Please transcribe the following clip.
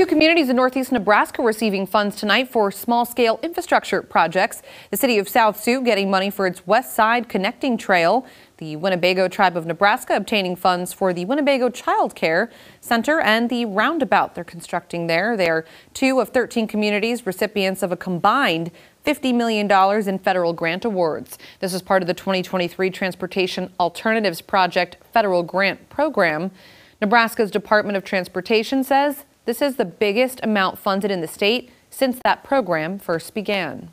Two communities in northeast Nebraska receiving funds tonight for small-scale infrastructure projects. The city of South Sioux getting money for its West Side Connecting Trail. The Winnebago Tribe of Nebraska obtaining funds for the Winnebago Child Care Center and the roundabout they're constructing there. They are two of 13 communities recipients of a combined $50 million in federal grant awards. This is part of the 2023 Transportation Alternatives Project federal grant program. Nebraska's Department of Transportation says this is the biggest amount funded in the state since that program first began.